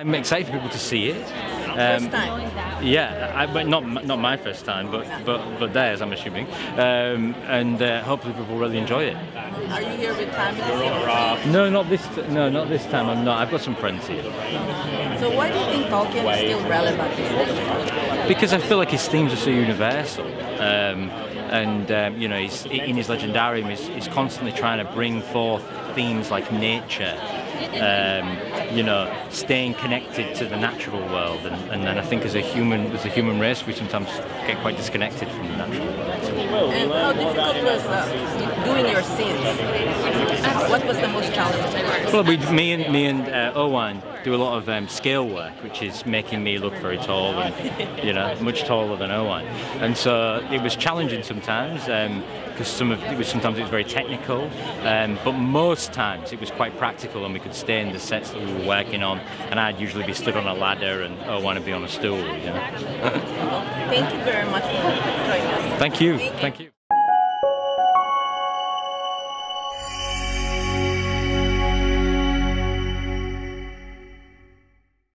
I'm excited for people to see it. First Um, time. Yeah, I, but not not my first time, but but but theirs, I'm assuming, um, and uh, hopefully people really enjoy it. Are you here with family? No, not this. No, not this time. I'm not. I've got some friends here So why do you think Tolkien is still relevant because I feel like his themes are so universal, um, and um, you know, he's, in his legendarium, he's, he's constantly trying to bring forth themes like nature. Um, you know, staying connected to the natural world, and, and then I think as a human, as a human race, we sometimes get quite disconnected from the natural world. And how difficult was uh, doing your scenes? What was the most challenging? Well, we, me and me and uh, Owen do a lot of um, scale work, which is making me look very tall and you know much taller than Owen, and so it was challenging sometimes because some of it was sometimes it was very technical, um, but most times it was quite practical and we could stay in the sets that we were working on, and I'd usually be stood on a ladder and Owen would be on a stool. You know. Thank you very much for joining us. Thank you. Thank you.